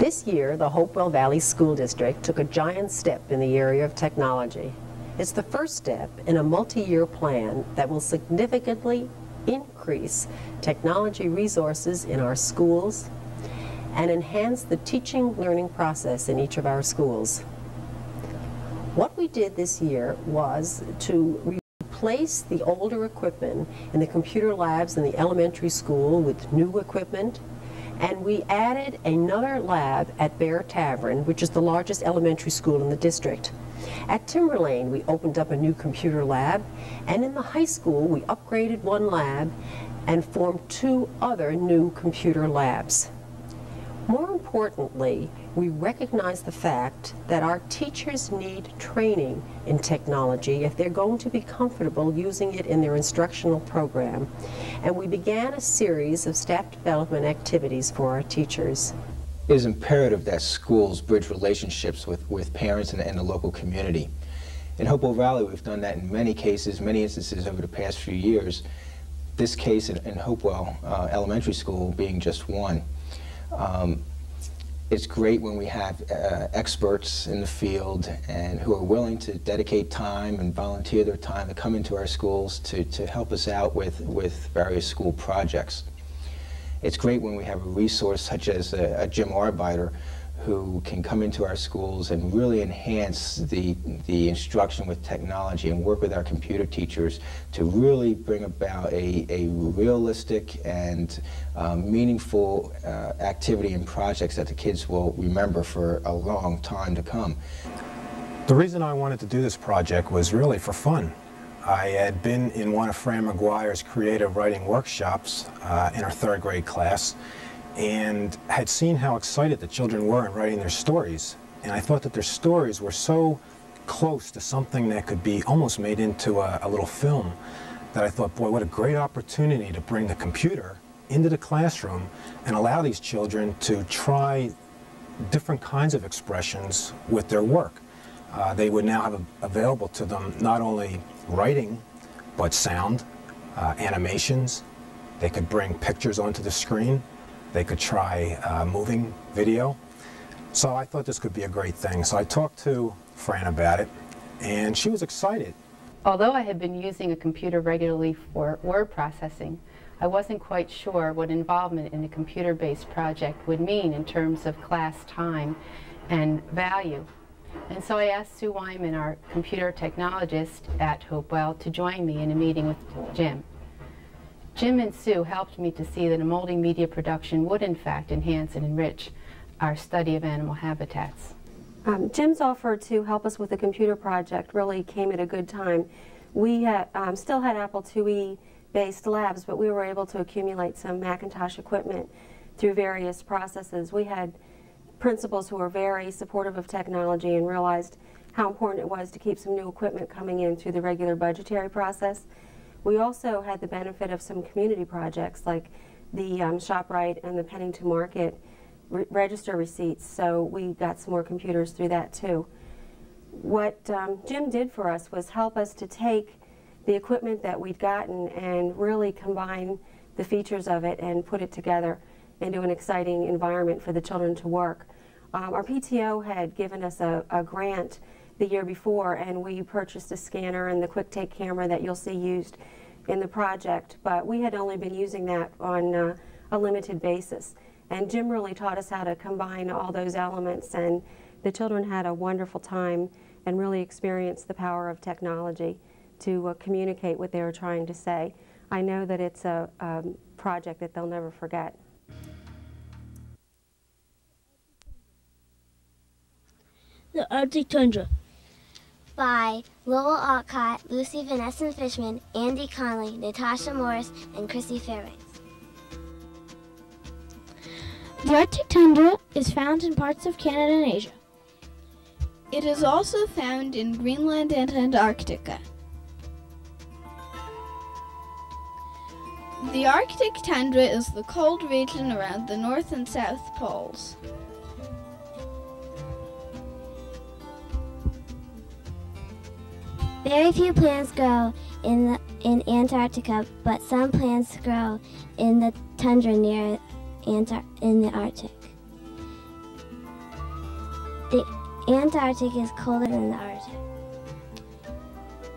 This year, the Hopewell Valley School District took a giant step in the area of technology. It's the first step in a multi-year plan that will significantly increase technology resources in our schools and enhance the teaching learning process in each of our schools. What we did this year was to replace the older equipment in the computer labs in the elementary school with new equipment and we added another lab at Bear Tavern, which is the largest elementary school in the district. At Timberlane, we opened up a new computer lab, and in the high school, we upgraded one lab and formed two other new computer labs. More importantly, we recognize the fact that our teachers need training in technology if they're going to be comfortable using it in their instructional program. And we began a series of staff development activities for our teachers. It is imperative that schools bridge relationships with, with parents and, and the local community. In Hopewell Valley, we've done that in many cases, many instances over the past few years. This case in, in Hopewell uh, Elementary School being just one. Um, it's great when we have uh, experts in the field and who are willing to dedicate time and volunteer their time to come into our schools to, to help us out with, with various school projects. It's great when we have a resource such as a, a Jim Arbiter who can come into our schools and really enhance the, the instruction with technology and work with our computer teachers to really bring about a, a realistic and um, meaningful uh, activity and projects that the kids will remember for a long time to come. The reason I wanted to do this project was really for fun. I had been in one of Fran McGuire's creative writing workshops uh, in our third grade class and had seen how excited the children were in writing their stories. And I thought that their stories were so close to something that could be almost made into a, a little film that I thought, boy, what a great opportunity to bring the computer into the classroom and allow these children to try different kinds of expressions with their work. Uh, they would now have available to them not only writing, but sound, uh, animations. They could bring pictures onto the screen. They could try uh, moving video. So I thought this could be a great thing. So I talked to Fran about it, and she was excited. Although I had been using a computer regularly for word processing, I wasn't quite sure what involvement in a computer-based project would mean in terms of class time and value. And so I asked Sue Wyman, our computer technologist at Hopewell, to join me in a meeting with Jim. Jim and Sue helped me to see that a multimedia production would in fact enhance and enrich our study of animal habitats. Um, Jim's offer to help us with the computer project really came at a good time. We had, um, still had Apple IIe based labs, but we were able to accumulate some Macintosh equipment through various processes. We had principals who were very supportive of technology and realized how important it was to keep some new equipment coming in through the regular budgetary process. We also had the benefit of some community projects like the um, ShopRite and the Pennington Market re register receipts, so we got some more computers through that too. What um, Jim did for us was help us to take the equipment that we'd gotten and really combine the features of it and put it together into an exciting environment for the children to work. Um, our PTO had given us a, a grant the year before, and we purchased a scanner and the QuickTake camera that you'll see used in the project, but we had only been using that on uh, a limited basis. And Jim really taught us how to combine all those elements, and the children had a wonderful time and really experienced the power of technology to uh, communicate what they were trying to say. I know that it's a um, project that they'll never forget. The Arctic Tundra by Lowell Alcott, Lucy Vanessa Fishman, Andy Conley, Natasha Morris, and Chrissy Fairbanks. The Arctic tundra is found in parts of Canada and Asia. It is also found in Greenland and Antarctica. The Arctic tundra is the cold region around the North and South poles. Very few plants grow in, the, in Antarctica, but some plants grow in the tundra near Antar in the Arctic. The Antarctic is colder than the Arctic.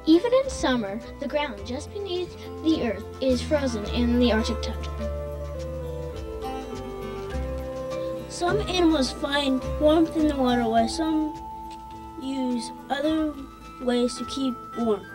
Even in summer, the ground just beneath the Earth is frozen in the Arctic tundra. Some animals find warmth in the water while some use other ways to keep warm.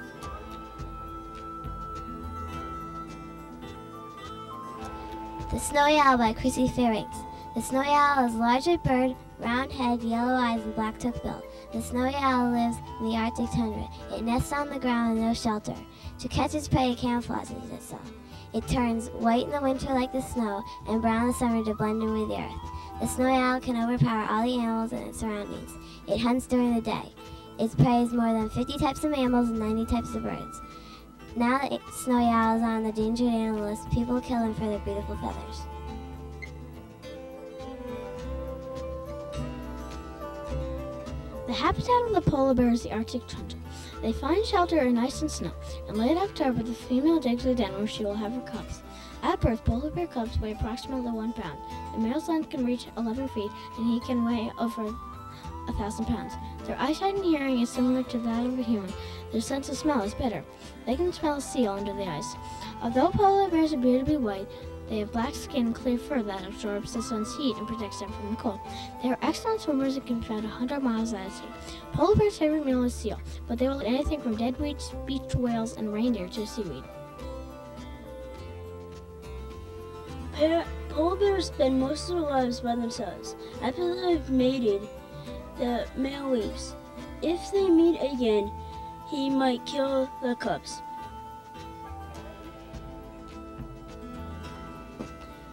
The Snowy Owl by Chrissy Fairbanks. The snowy owl is a larger bird, round head, yellow eyes, and black toothed bill. The snowy owl lives in the Arctic tundra. It nests on the ground with no shelter. To catch its prey, it camouflages itself. It turns white in the winter like the snow and brown in the summer to blend in with the earth. The snowy owl can overpower all the animals in its surroundings. It hunts during the day. Its prey is more than 50 types of mammals and 90 types of birds. Now that snowy owl is on the endangered animal list, people kill them for their beautiful feathers. The habitat of the polar bear is the Arctic tundra. They find shelter in ice and snow. In late October, the female digs a den where she will have her cubs. At birth, polar bear cubs weigh approximately one pound. The male's length can reach 11 feet, and he can weigh over a thousand pounds. Their eyesight and hearing is similar to that of a human. Their sense of smell is better. They can smell a seal under the ice. Although polar bears appear to be white, they have black skin and clear fur that absorbs the sun's heat and protects them from the cold. They are excellent swimmers and can swim 100 miles at a sea. Polar bears' favorite meal is seal, but they will eat anything from dead weeds, beach whales, and reindeer to seaweed. Polar bears spend most of their lives by themselves. After they've mated, the male leaves. If they meet again, he might kill the cubs.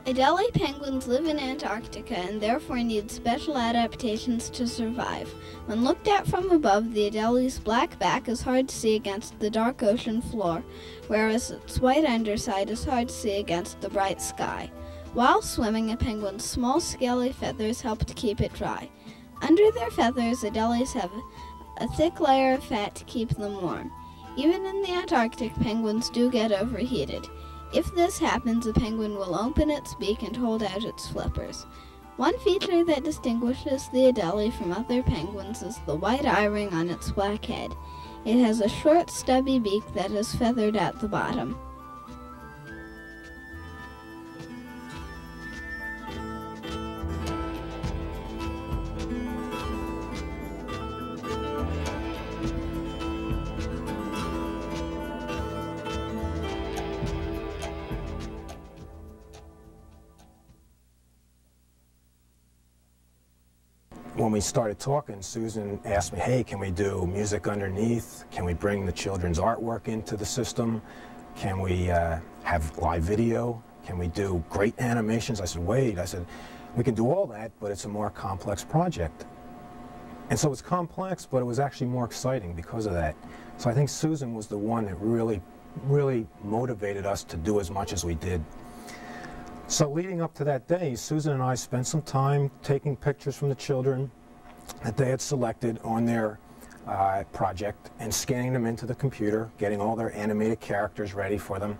Adelie penguins live in Antarctica and therefore need special adaptations to survive. When looked at from above, the Adelie's black back is hard to see against the dark ocean floor, whereas its white underside is hard to see against the bright sky. While swimming, a penguin's small scaly feathers help to keep it dry. Under their feathers, Adelies have a thick layer of fat to keep them warm. Even in the Antarctic, penguins do get overheated. If this happens, a penguin will open its beak and hold out its flippers. One feature that distinguishes the Adelie from other penguins is the white eye ring on its black head. It has a short, stubby beak that is feathered at the bottom. We started talking, Susan asked me, hey, can we do music underneath? Can we bring the children's artwork into the system? Can we uh, have live video? Can we do great animations? I said, wait. I said, we can do all that, but it's a more complex project. And so it's complex, but it was actually more exciting because of that. So I think Susan was the one that really, really motivated us to do as much as we did. So leading up to that day, Susan and I spent some time taking pictures from the children that they had selected on their uh, project and scanning them into the computer, getting all their animated characters ready for them.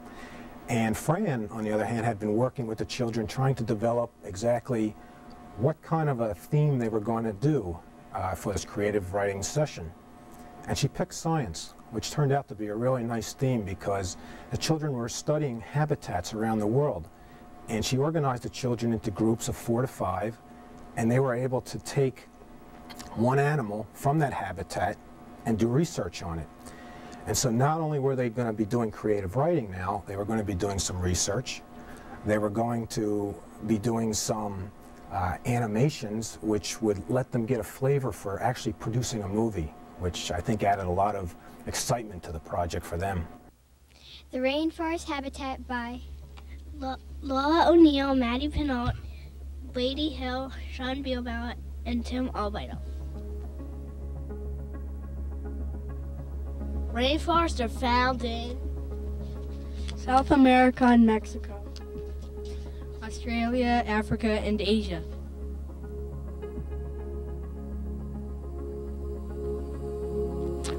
And Fran, on the other hand, had been working with the children trying to develop exactly what kind of a theme they were going to do uh, for this creative writing session. And she picked science, which turned out to be a really nice theme because the children were studying habitats around the world. And she organized the children into groups of four to five, and they were able to take one animal from that habitat and do research on it. And so not only were they going to be doing creative writing now, they were going to be doing some research. They were going to be doing some uh, animations which would let them get a flavor for actually producing a movie, which I think added a lot of excitement to the project for them. The Rainforest Habitat by Laura O'Neill, Maddie Pinault, Lady Hill, Sean Bielbaum, and Tim Albright. Rainforests are found in South America and Mexico, Australia, Africa, and Asia.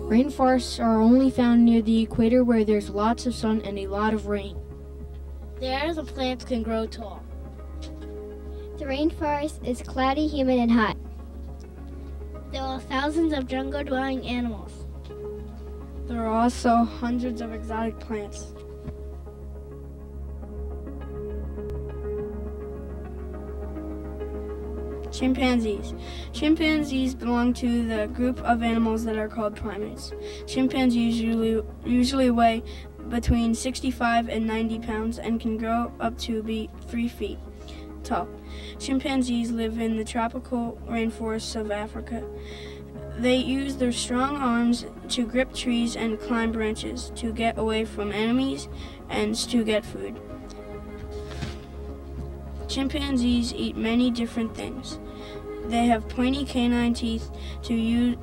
Rainforests are only found near the equator where there's lots of sun and a lot of rain. There, the plants can grow tall. The rainforest is cloudy, humid, and hot. There are thousands of jungle dwelling animals. There are also hundreds of exotic plants. Chimpanzees. Chimpanzees belong to the group of animals that are called primates. Chimpanzees usually, usually weigh between 65 and 90 pounds and can grow up to be 3 feet tall. Chimpanzees live in the tropical rainforests of Africa. They use their strong arms to grip trees and climb branches to get away from enemies and to get food. Chimpanzees eat many different things. They have pointy canine teeth to use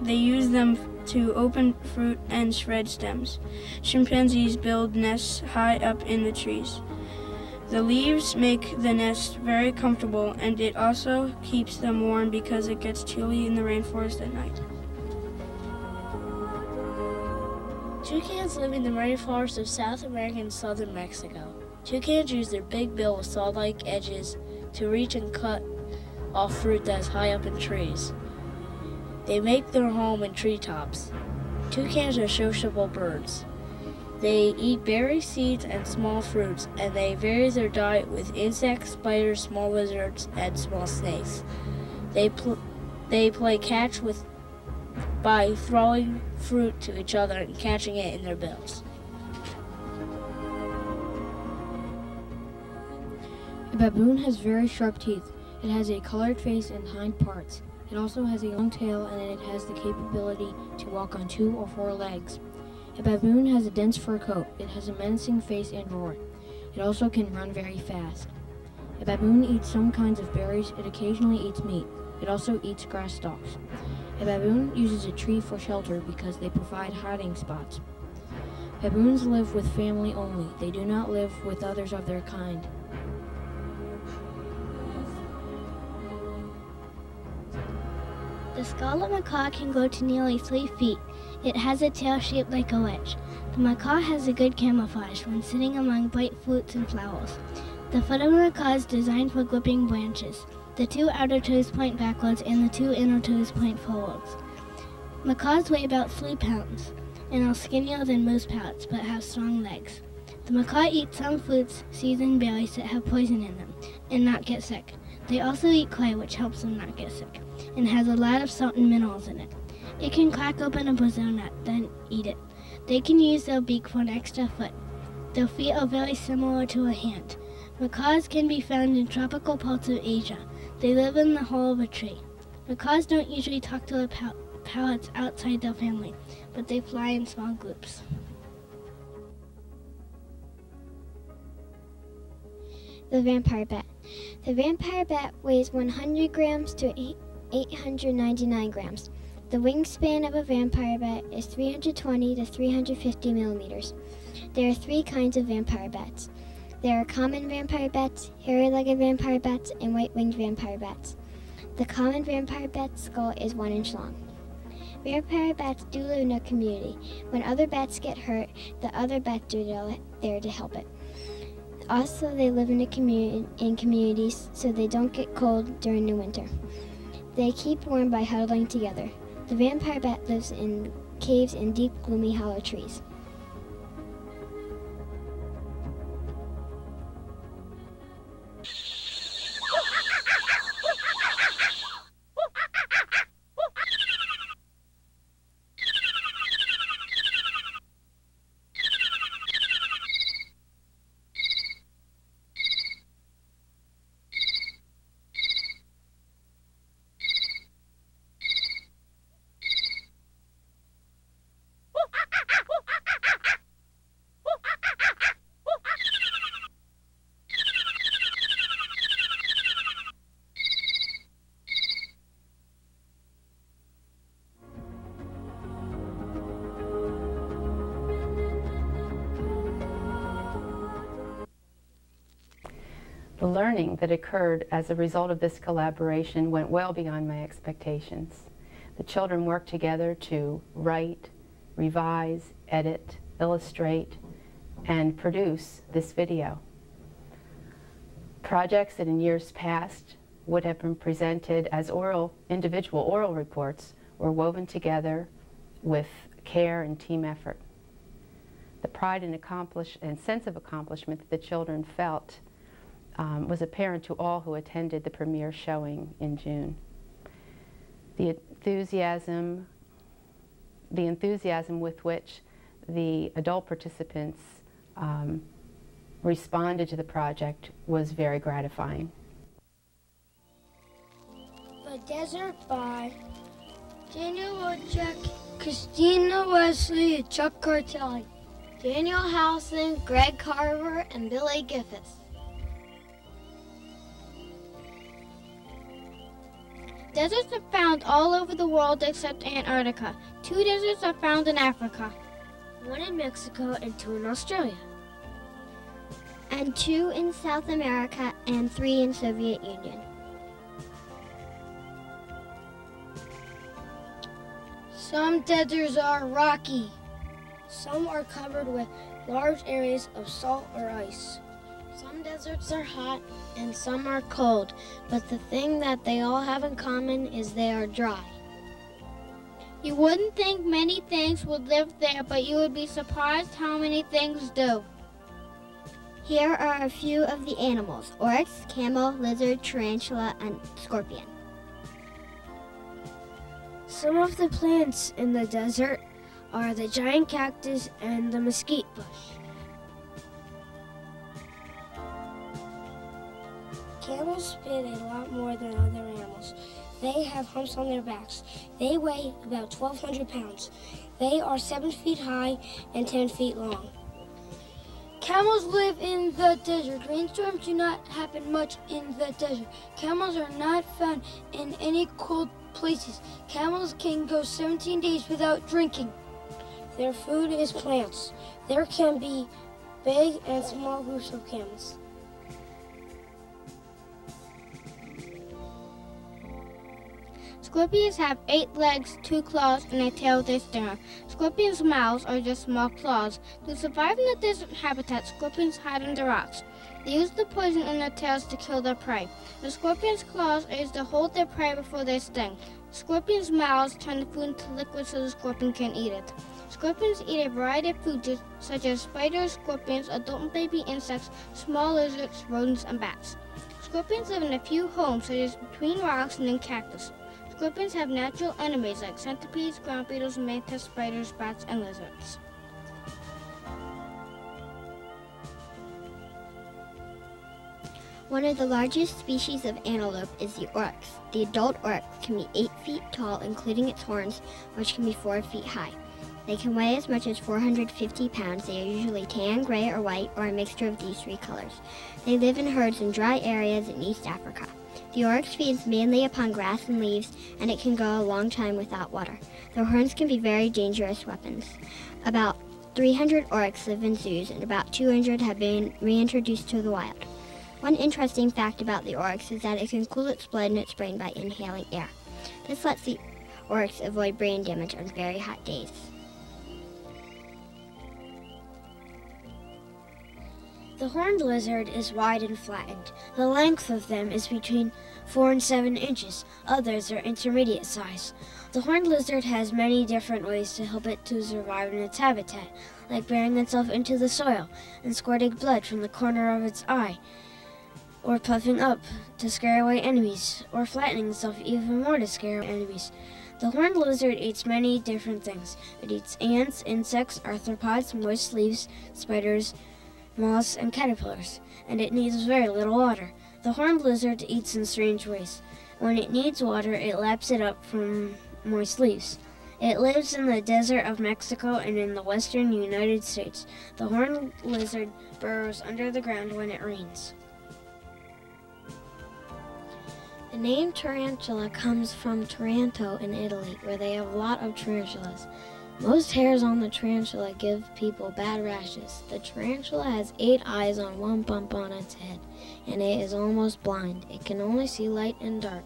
they use them to open fruit and shred stems. Chimpanzees build nests high up in the trees. The leaves make the nest very comfortable and it also keeps them warm because it gets chilly in the rainforest at night. Toucans live in the rainforest of South America and southern Mexico. Toucans use their big bill with saw-like edges to reach and cut off fruit that is high up in trees. They make their home in treetops. Toucans are sociable birds. They eat berry seeds, and small fruits, and they vary their diet with insects, spiders, small lizards, and small snakes. They, pl- they play catch with by throwing fruit to each other and catching it in their bills. A baboon has very sharp teeth. It has a colored face and hind parts. It also has a long tail and it has the capability to walk on two or four legs. A baboon has a dense fur coat. It has a menacing face and roar. It also can run very fast. A baboon eats some kinds of berries. It occasionally eats meat. It also eats grass stalks. A baboon uses a tree for shelter because they provide hiding spots. Baboons live with family only. They do not live with others of their kind. The scarlet macaw can grow to nearly three feet. It has a tail shaped like a wedge. The macaw has a good camouflage when sitting among bright fruits and flowers. The foot of the macaw is designed for gripping branches. The two outer toes point backwards and the two inner toes point forwards. Macaws weigh about three pounds and are skinnier than most parrots but have strong legs. The macaw eats some fruits, seeds, and berries that have poison in them and not get sick. They also eat clay, which helps them not get sick, and has a lot of salt and minerals in it. It can crack open a Brazil nut, then eat it. They can use their beak for an extra foot. Their feet are very similar to a hand. Macaws can be found in tropical parts of Asia. They live in the hole of a tree. Macaws don't usually talk to their pal- outside their family, but they fly in small groups. The vampire bat. The vampire bat weighs 100 grams to 899 grams. The wingspan of a vampire bat is 320 to 350 millimeters. There are three kinds of vampire bats. There are common vampire bats, hairy-legged vampire bats, and white-winged vampire bats. The common vampire bat's skull is one inch long. Vampire bats do live in a community. When other bats get hurt, the other bats are there to help it. Also, they live in, a commu- in communities so they don't get cold during the winter. They keep warm by huddling together. The vampire bat lives in caves and deep, gloomy, hollow trees. Learning that occurred as a result of this collaboration went well beyond my expectations. The children worked together to write, revise, edit, illustrate, and produce this video. Projects that in years past would have been presented as oral, individual oral reports were woven together with care and team effort. The pride and, accomplish, and sense of accomplishment that the children felt um, was apparent to all who attended the premiere showing in June. The enthusiasm, the enthusiasm with which the adult participants um, responded to the project was very gratifying. The Desert by Daniel Wojcik, Christina Wesley, and Chuck Cartelli. Daniel Howson, Greg Carver, and Billy Giffis. Deserts are found all over the world except Antarctica. Two deserts are found in Africa. One in Mexico and two in Australia. And two in South America and three in Soviet Union. Some deserts are rocky. Some are covered with large areas of salt or ice. Some deserts are hot and some are cold, but the thing that they all have in common is they are dry. You wouldn't think many things would live there, but you would be surprised how many things do. Here are a few of the animals oryx, camel, lizard, tarantula, and scorpion. Some of the plants in the desert are the giant cactus and the mesquite bush. Camels spit a lot more than other animals. They have humps on their backs. They weigh about 1,200 pounds. They are 7 feet high and 10 feet long. Camels live in the desert. Rainstorms do not happen much in the desert. Camels are not found in any cold places. Camels can go 17 days without drinking. Their food is plants. There can be big and small groups of camels. Scorpions have eight legs, two claws, and a tail they stand Scorpions' mouths are just small claws. To survive in the desert habitat, scorpions hide under rocks. They use the poison in their tails to kill their prey. The scorpion's claws are used to hold their prey before they sting. Scorpions' mouths turn the food into liquid so the scorpion can eat it. Scorpions eat a variety of food such as spiders, scorpions, adult and baby insects, small lizards, rodents, and bats. Scorpions live in a few homes such as between rocks and in cactus. Scorpions have natural enemies like centipedes, ground beetles, mantis, spiders, bats, and lizards. One of the largest species of antelope is the oryx. The adult oryx can be 8 feet tall, including its horns, which can be 4 feet high. They can weigh as much as 450 pounds. They are usually tan, gray, or white, or a mixture of these three colors. They live in herds in dry areas in East Africa. The oryx feeds mainly upon grass and leaves, and it can go a long time without water. Their horns can be very dangerous weapons. About 300 oryx live in zoos, and about 200 have been reintroduced to the wild. One interesting fact about the oryx is that it can cool its blood in its brain by inhaling air. This lets the oryx avoid brain damage on very hot days. The horned lizard is wide and flattened. The length of them is between 4 and 7 inches. Others are intermediate size. The horned lizard has many different ways to help it to survive in its habitat, like burying itself into the soil and squirting blood from the corner of its eye, or puffing up to scare away enemies, or flattening itself even more to scare away enemies. The horned lizard eats many different things. It eats ants, insects, arthropods, moist leaves, spiders, moths, and caterpillars, and it needs very little water. The horned lizard eats in strange ways. When it needs water, it laps it up from moist leaves. It lives in the desert of Mexico and in the western United States. The horned lizard burrows under the ground when it rains. The name tarantula comes from Taranto in Italy, where they have a lot of tarantulas. Most hairs on the tarantula give people bad rashes. The tarantula has eight eyes on one bump on its head, and it is almost blind. It can only see light and dark.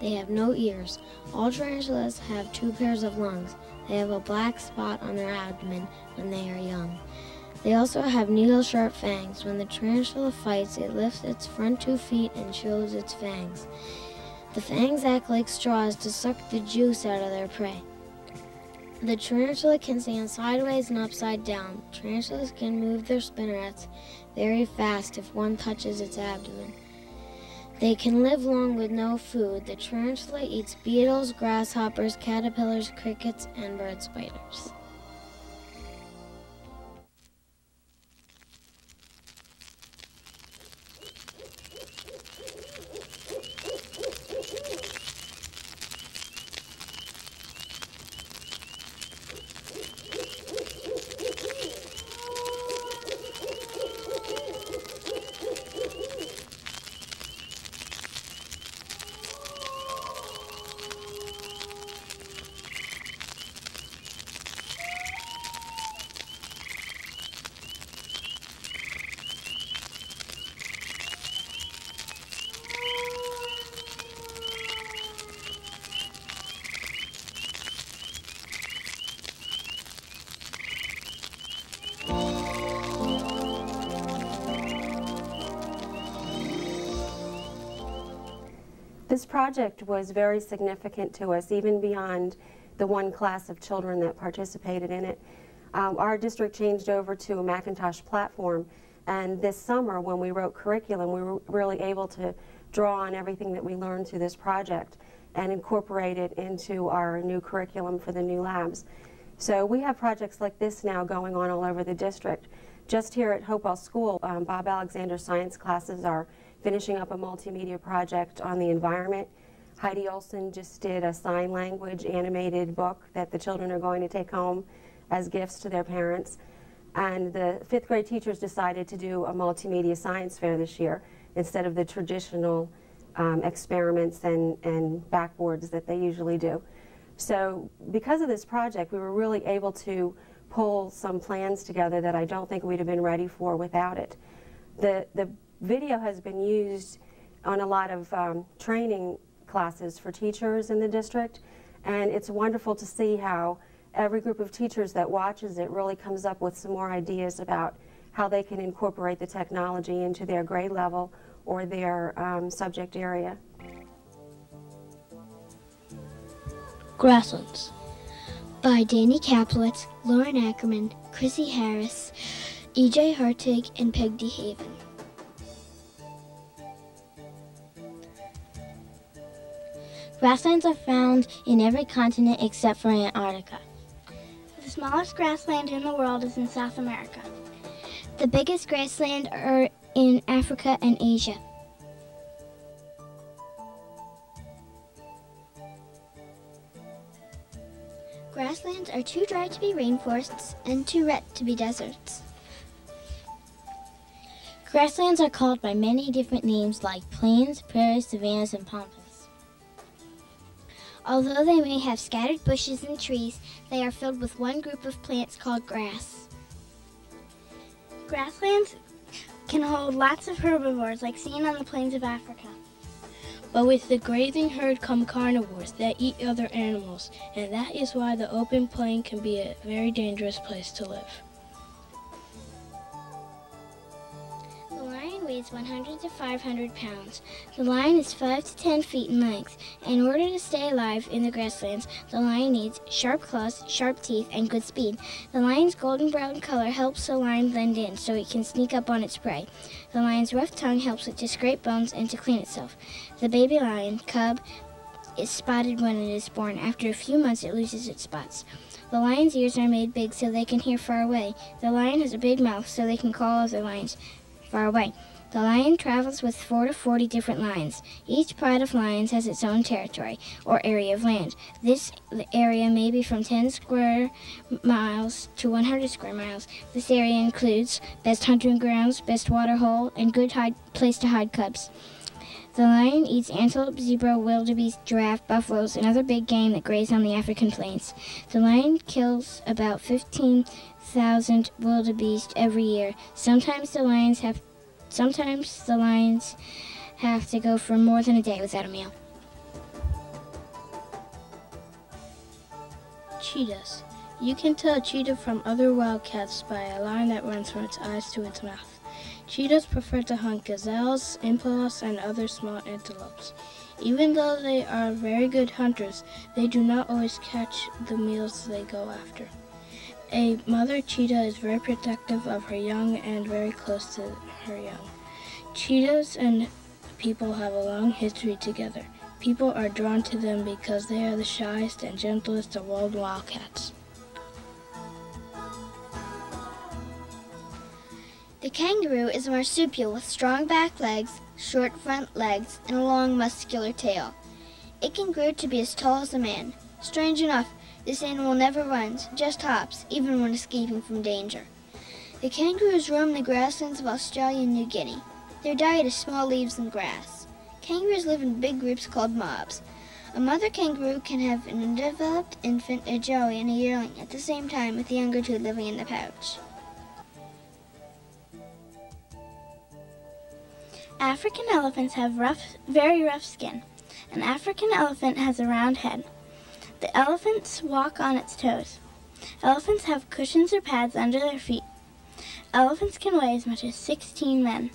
They have no ears. All tarantulas have two pairs of lungs. They have a black spot on their abdomen when they are young. They also have needle-sharp fangs. When the tarantula fights, it lifts its front two feet and shows its fangs. The fangs act like straws to suck the juice out of their prey. The tarantula can stand sideways and upside down. Tarantulas can move their spinnerets very fast if one touches its abdomen. They can live long with no food. The tarantula eats beetles, grasshoppers, caterpillars, crickets, and bird spiders. Project was very significant to us, even beyond the one class of children that participated in it. Um, our district changed over to a Macintosh platform, and this summer when we wrote curriculum, we were really able to draw on everything that we learned through this project and incorporate it into our new curriculum for the new labs. So we have projects like this now going on all over the district. Just here at Hopewell School, um, Bob Alexander science classes are finishing up a multimedia project on the environment. Heidi Olson just did a sign language animated book that the children are going to take home as gifts to their parents. And the fifth grade teachers decided to do a multimedia science fair this year instead of the traditional um, experiments and, and backboards that they usually do. So because of this project, we were really able to pull some plans together that I don't think we'd have been ready for without it. The, the video has been used on a lot of um, training classes for teachers in the district, and it's wonderful to see how every group of teachers that watches it really comes up with some more ideas about how they can incorporate the technology into their grade level or their um, subject area. Grasslands by Danny Kaplowitz, Lauren Ackerman, Chrissy Harris, E.J. Hartig, and Peg DeHaven. Grasslands are found in every continent except for Antarctica. The smallest grassland in the world is in South America. The biggest grassland are in Africa and Asia. Grasslands are too dry to be rainforests and too wet to be deserts. Grasslands are called by many different names like plains, prairies, savannas, and pampas. Although they may have scattered bushes and trees, they are filled with one group of plants called grass. Grasslands can hold lots of herbivores like seen on the plains of Africa. But with the grazing herd come carnivores that eat other animals, and that is why the open plain can be a very dangerous place to live. Weighs 100 to 500 pounds. The lion is 5 to 10 feet in length. In order to stay alive in the grasslands, the lion needs sharp claws, sharp teeth, and good speed. The lion's golden brown color helps the lion blend in so it can sneak up on its prey. The lion's rough tongue helps it to scrape bones and to clean itself. The baby lion, cub, is spotted when it is born. After a few months, it loses its spots. The lion's ears are made big so they can hear far away. The lion has a big mouth so they can call other lions far away. The lion travels with 4 to 40 different lions. Each pride of lions has its own territory, or area of land. This area may be from 10 square miles to 100 square miles. This area includes best hunting grounds, best water hole, and good hide, place to hide cubs. The lion eats antelope, zebra, wildebeest, giraffe, buffaloes, and other big game that graze on the African plains. The lion kills about 15,000 wildebeest every year. Sometimes the lions have Sometimes the lions have to go for more than a day without a meal. Cheetahs. You can tell a cheetah from other wildcats by a line that runs from its eyes to its mouth. Cheetahs prefer to hunt gazelles, impalas, and other small antelopes. Even though they are very good hunters, they do not always catch the meals they go after. A mother cheetah is very protective of her young and very close to young. Cheetahs and people have a long history together. People are drawn to them because they are the shyest and gentlest of all wildcats. The kangaroo is a marsupial with strong back legs, short front legs, and a long muscular tail. It can grow to be as tall as a man. Strange enough, this animal never runs, just hops, even when escaping from danger. The kangaroos roam the grasslands of Australia and New Guinea. Their diet is small leaves and grass. Kangaroos live in big groups called mobs. A mother kangaroo can have an undeveloped infant, a joey, and a yearling at the same time with the younger two living in the pouch. African elephants have rough, very rough skin. An African elephant has a round head. The elephants walk on its toes. Elephants have cushions or pads under their feet. Elephants can weigh as much as 16 men.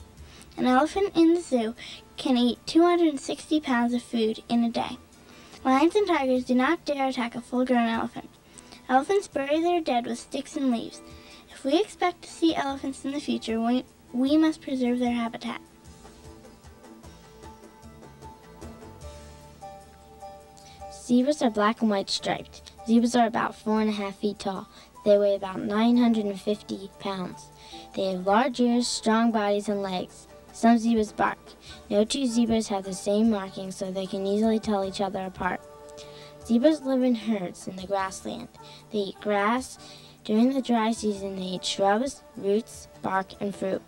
An elephant in the zoo can eat 260 pounds of food in a day. Lions and tigers do not dare attack a full-grown elephant. Elephants bury their dead with sticks and leaves. If we expect to see elephants in the future, we, we must preserve their habitat. Zebras are black and white striped. Zebras are about four and a half feet tall. They weigh about 950 pounds. They have large ears, strong bodies, and legs. Some zebras bark. No two zebras have the same markings, so they can easily tell each other apart. Zebras live in herds in the grassland. They eat grass. During the dry season, they eat shrubs, roots, bark, and fruit.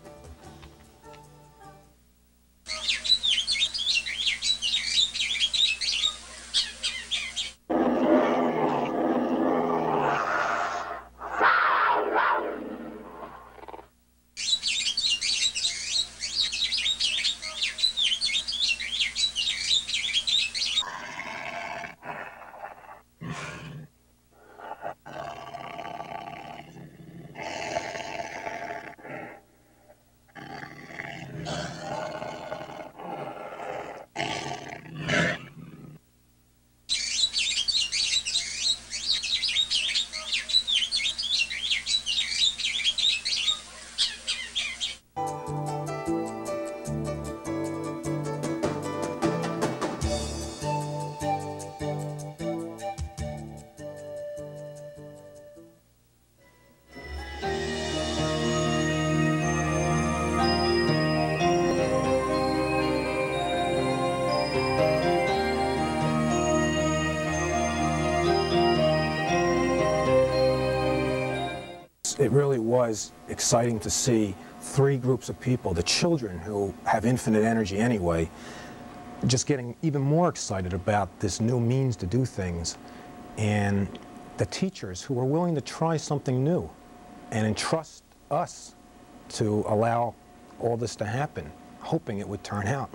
Was exciting to see three groups of people, the children who have infinite energy anyway, just getting even more excited about this new means to do things, and the teachers who are willing to try something new and entrust us to allow all this to happen, hoping it would turn out.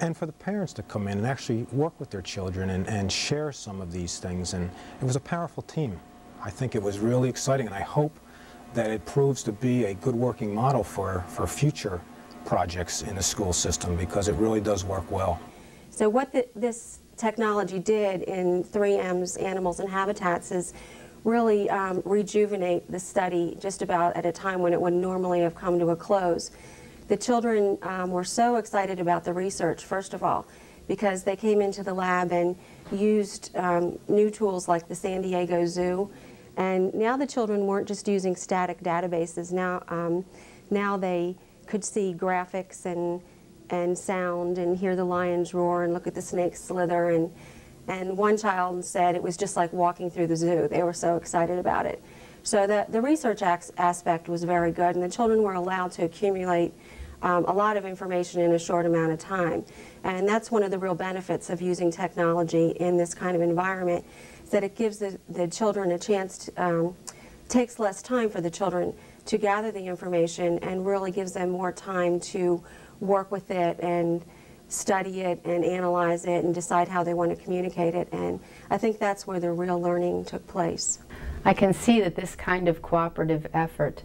And for the parents to come in and actually work with their children and, and share some of these things. And it was a powerful team. I think it was really exciting, and I hope that it proves to be a good working model for, for future projects in the school system because it really does work well. So what the, this technology did in 3M's Animals and Habitats is really um, rejuvenate the study just about at a time when it would normally have come to a close. The children um, were so excited about the research, first of all, because they came into the lab and used um, new tools like the San Diego Zoo and now the children weren't just using static databases. Now, um, now they could see graphics and and sound and hear the lions roar and look at the snakes slither and and one child said it was just like walking through the zoo. They were so excited about it. So the, the research aspect was very good and the children were allowed to accumulate um, a lot of information in a short amount of time. And that's one of the real benefits of using technology in this kind of environment that it gives the, the children a chance to, um, takes less time for the children to gather the information and really gives them more time to work with it and study it and analyze it and decide how they want to communicate it. And I think that's where the real learning took place. I can see that this kind of cooperative effort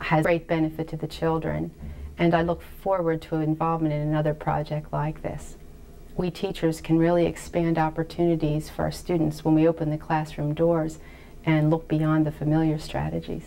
has great benefit to the children, and I look forward to involvement in another project like this. We teachers can really expand opportunities for our students when we open the classroom doors and look beyond the familiar strategies.